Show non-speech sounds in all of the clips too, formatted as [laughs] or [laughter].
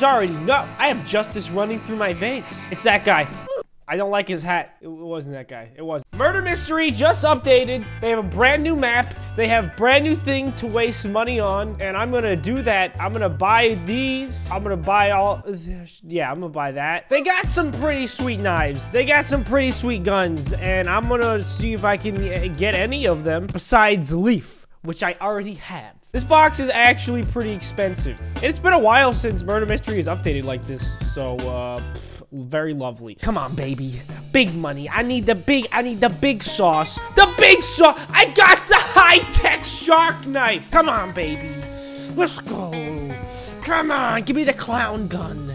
guys already know. I have justice running through my veins. It's that guy. I don't like his hat. It wasn't that guy. It was. Murder Mystery just updated. They have a brand new map. They have brand new thing to waste money on. And I'm gonna do that. I'm gonna buy these. I'm gonna buy all... Yeah, I'm gonna buy that. They got some pretty sweet knives. They got some pretty sweet guns. And I'm gonna see if I can get any of them besides Leaf, which I already have. This box is actually pretty expensive. It's been a while since Murder Mystery is updated like this, so, uh, pff, very lovely. Come on, baby. Big money. I need the big, I need the big sauce. The big sauce! I got the high-tech shark knife! Come on, baby. Let's go. Come on, give me the clown gun.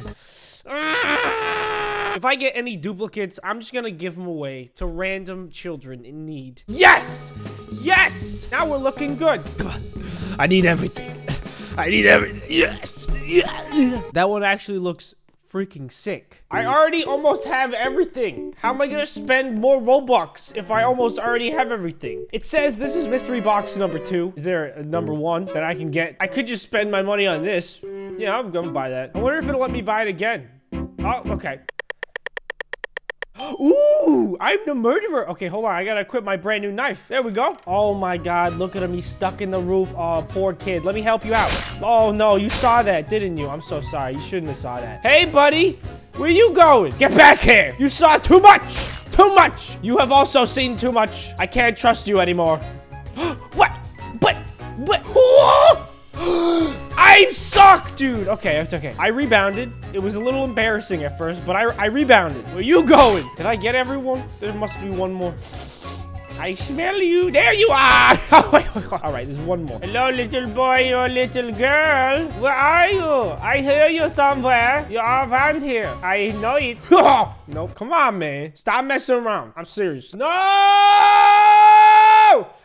If I get any duplicates, I'm just gonna give them away to random children in need. Yes! Yes! Now we're looking good. [sighs] I need everything. [sighs] I need everything. Yes! Yeah. That one actually looks freaking sick. I already almost have everything. How am I gonna spend more Robux if I almost already have everything? It says this is mystery box number two. Is there a number one that I can get? I could just spend my money on this. Yeah, I'm gonna buy that. I wonder if it'll let me buy it again. Oh, okay. Ooh, I'm the murderer. Okay, hold on. I gotta equip my brand new knife. There we go. Oh my God, look at him. He's stuck in the roof. Oh, poor kid. Let me help you out. Oh no, you saw that, didn't you? I'm so sorry. You shouldn't have saw that. Hey, buddy. Where you going? Get back here. You saw too much. Too much. You have also seen too much. I can't trust you anymore. [gasps] what? What? What? Whoa! [gasps] [gasps] I suck, dude. Okay, it's okay. I rebounded. It was a little embarrassing at first, but I, I rebounded. Where you going? Did I get everyone? There must be one more. I smell you. There you are. [laughs] All right, there's one more. Hello, little boy or little girl. Where are you? I hear you somewhere. You're around here. I know it. [laughs] nope. Come on, man. Stop messing around. I'm serious. No!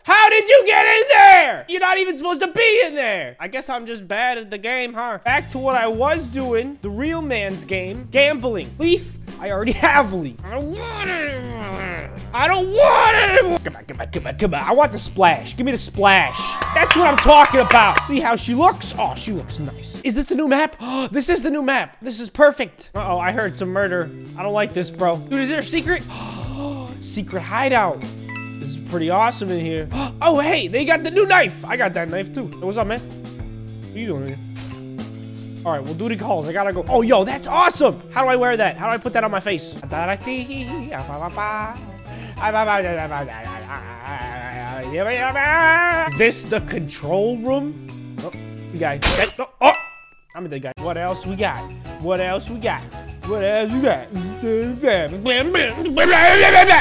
How did you get in there? You're not even supposed to be in there. I guess I'm just bad at the game, huh? Back to what I was doing. The real man's game. Gambling. Leaf. I already have Leaf. I don't want it. I don't want it. Come on, come on, come on, come on. I want the splash. Give me the splash. That's what I'm talking about. See how she looks? Oh, she looks nice. Is this the new map? Oh, [gasps] this is the new map. This is perfect. Uh-oh, I heard some murder. I don't like this, bro. Dude, is there a secret? [gasps] secret hideout. This is pretty awesome in here. [gasps] Oh, hey, they got the new knife. I got that knife too. What's up, man? What are you doing here? All right, we'll do the calls. I gotta go. Oh, yo, that's awesome. How do I wear that? How do I put that on my face? Is this the control room? Oh, we got. Oh, I'm the guy. What else we got? What else we got? What else you got?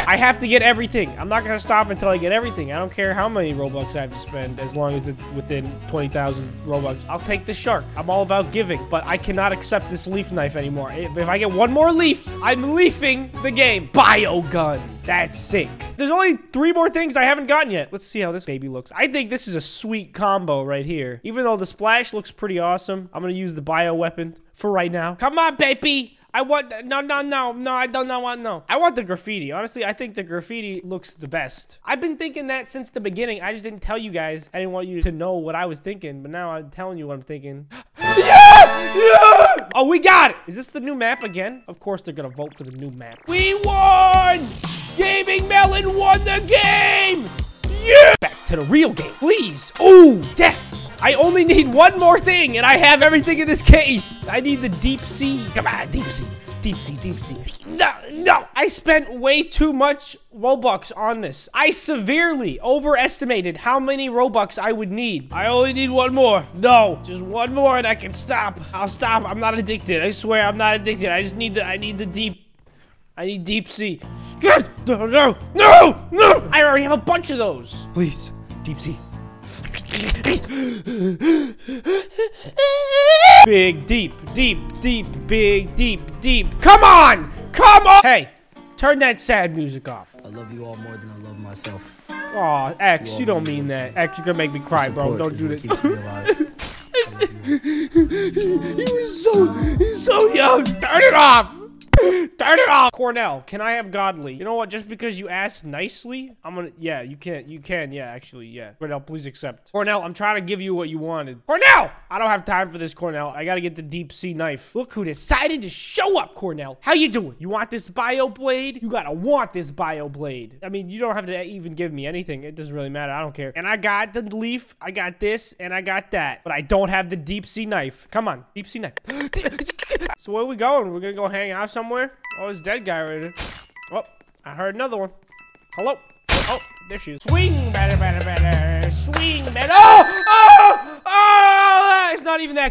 I have to get everything. I'm not gonna stop until I get everything. I don't care how many Robux I have to spend, as long as it's within 20,000 Robux. I'll take the shark. I'm all about giving, but I cannot accept this leaf knife anymore. If, if I get one more leaf, I'm leafing the game. Bio gun. That's sick. There's only three more things I haven't gotten yet. Let's see how this baby looks. I think this is a sweet combo right here. Even though the splash looks pretty awesome, I'm gonna use the bio weapon for right now. Come on, baby. I want no no no no I don't not want no. I want the graffiti. Honestly, I think the graffiti looks the best. I've been thinking that since the beginning. I just didn't tell you guys. I didn't want you to know what I was thinking, but now I'm telling you what I'm thinking. [gasps] yeah! Yeah! Oh, we got it. Is this the new map again? Of course they're gonna vote for the new map. We won! Gaming Melon won the game! Yeah! Back to the real game, please. Oh, yes. I only need one more thing, and I have everything in this case. I need the deep sea. Come on, deep sea. Deep sea, deep sea. No, no. I spent way too much Robux on this. I severely overestimated how many Robux I would need. I only need one more. No, just one more and I can stop. I'll stop. I'm not addicted. I swear I'm not addicted. I just need the, I need the deep I need deep sea. Yes! No, no, no, no! I already have a bunch of those. Please, deep sea. Big, deep, deep, deep, big, deep, deep. Come on! Come on! Hey, turn that sad music off. I love you all more than I love myself. Aw, X, you don't mean that. X, you're gonna make me cry, bro. Don't do this. [laughs] he was so, he's so young. Turn it off. [laughs] Turn it off! Cornell, can I have godly? You know what? Just because you asked nicely, I'm gonna... Yeah, you can. You can. Yeah, actually, yeah. Cornell, please accept. Cornell, I'm trying to give you what you wanted. Cornell! I don't have time for this, Cornell. I gotta get the deep sea knife. Look who decided to show up, Cornell. How you doing? You want this bio blade? You gotta want this bio blade. I mean, you don't have to even give me anything. It doesn't really matter. I don't care. And I got the leaf. I got this, and I got that. But I don't have the deep sea knife. Come on, deep sea knife. [gasps] so where we going? We're gonna go hang out somewhere? Oh, this dead guy right here. Oh, I heard another one. Hello? Oh, there she is. Swing, better, better, better.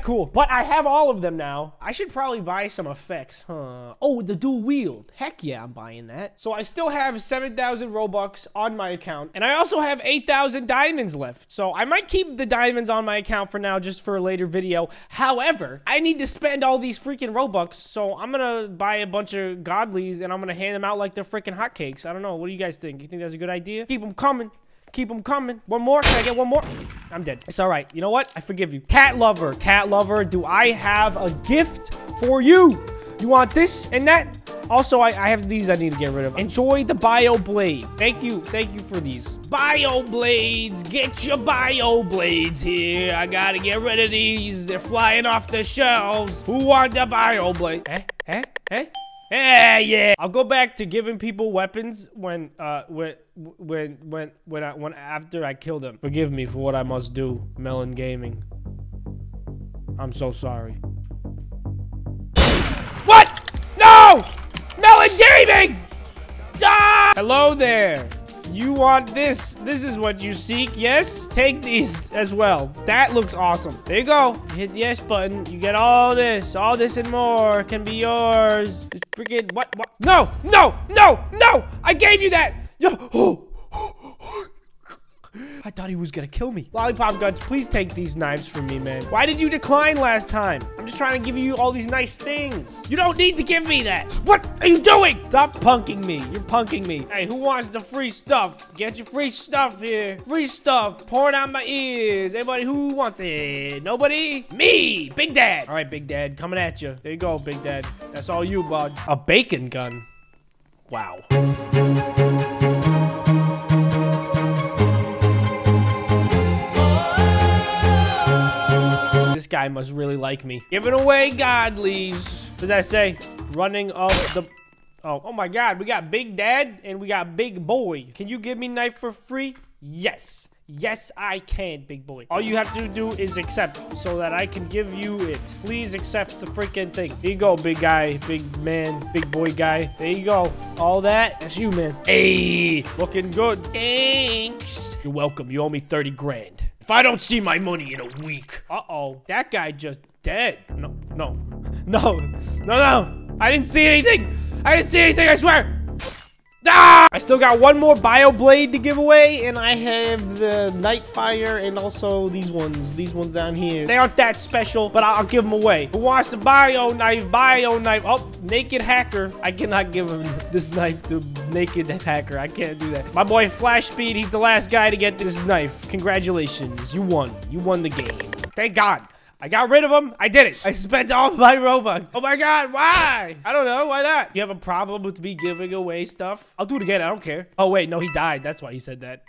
Cool. But I have all of them now. I should probably buy some effects, huh? Oh, the dual wield. Heck yeah, I'm buying that. So I still have 7,000 Robux on my account. And I also have 8,000 diamonds left. So I might keep the diamonds on my account for now just for a later video. However, I need to spend all these freaking Robux. So I'm going to buy a bunch of godlies and I'm going to hand them out like they're freaking hotcakes. I don't know. What do you guys think? You think that's a good idea? Keep them coming. Keep them coming. One more. Can I get one more? I'm dead. It's all right. You know what? I forgive you. Cat lover. Cat lover. Do I have a gift for you? You want this and that? Also, I, I have these I need to get rid of. Enjoy the bio blade. Thank you. Thank you for these. Bio blades. Get your bio blades here. I gotta get rid of these. They're flying off the shelves. Who want the bio blade? Eh? Eh? Eh? Yeah, yeah. I'll go back to giving people weapons when, uh, when, when, when, when, I, when after I kill them. Forgive me for what I must do, Melon Gaming. I'm so sorry. What? No! Melon Gaming! Ah! Hello there. You want this. This is what you seek, yes? Take these as well. That looks awesome. There you go. Hit the yes button. You get all this. All this and more can be yours. Just freaking, what, what? No, no, no, no! I gave you that! Yo, [gasps] oh. I thought he was gonna kill me. Lollipop Guts, please take these knives from me, man. Why did you decline last time? Just trying to give you all these nice things. You don't need to give me that. What are you doing? Stop punking me. You're punking me. Hey, who wants the free stuff? Get your free stuff here. Free stuff pouring out my ears. Anybody who wants it? Nobody? Me, Big Dad. All right, Big Dad, coming at you. There you go, Big Dad. That's all you, bud. A bacon gun. Wow. Guy must really like me. Giving away godlies. What does that say? Running up the... Oh, oh my god. We got Big Dad and we got Big Boy. Can you give me knife for free? Yes. Yes, I can, big boy. All you have to do is accept so that I can give you it. Please accept the freaking thing. There you go, big guy, big man, big boy guy. There you go. All that, that's you, man. Hey, looking good. Thanks. You're welcome. You owe me 30 grand. If I don't see my money in a week. Uh-oh. That guy just dead. No, no, no, no, no. I didn't see anything. I didn't see anything, I swear. Ah! I still got one more Bio Blade to give away, and I have the Nightfire and also these ones. These ones down here. They aren't that special, but I'll give them away. Who wants a Bio Knife? Bio Knife. Oh, Naked Hacker. I cannot give him [laughs] this knife to Naked Hacker. I can't do that. My boy Flash Speed, he's the last guy to get this knife. Congratulations. You won. You won the game. Thank God. I got rid of them. I did it. I spent all my Robux. Oh my god, why? I don't know. Why not? You have a problem with me giving away stuff? I'll do it again. I don't care. Oh, wait. No, he died. That's why he said that.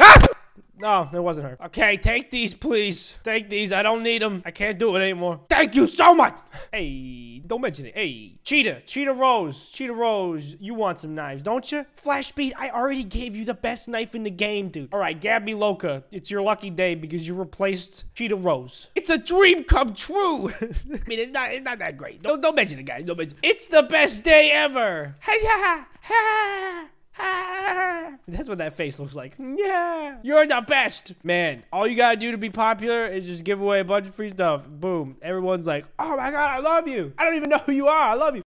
ah! [laughs] [laughs] No, it wasn't her. Okay, take these, please. Take these. I don't need them. I can't do it anymore. Thank you so much. Hey, don't mention it. Hey, Cheetah. Cheetah Rose. Cheetah Rose. You want some knives, don't you? Flash Speed, I already gave you the best knife in the game, dude. All right, Gabby Loca. It's your lucky day because you replaced Cheetah Rose. It's a dream come true. [laughs] I mean, it's not, it's not that great. Don't, don't mention it, guys. Don't mention it. It's the best day ever. Hey, ha, ha. [laughs] That's what that face looks like. Yeah. You're the best. Man, all you gotta do to be popular is just give away a bunch of free stuff. Boom. Everyone's like, oh my god, I love you. I don't even know who you are. I love you.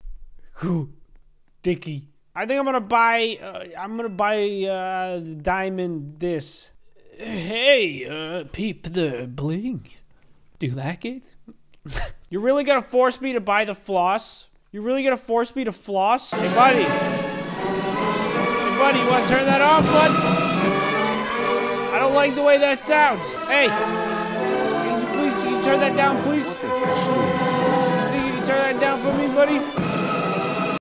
Whew. Dicky. I think I'm gonna buy, uh, I'm gonna buy, uh, diamond this. Hey, uh, peep the bling. Do you like it? [laughs] You're really gonna force me to buy the floss? You're really gonna force me to floss? Hey, buddy buddy. You want to turn that off, bud? I don't like the way that sounds. Hey, can you please can you turn that down, please? Can you turn that down for me, buddy?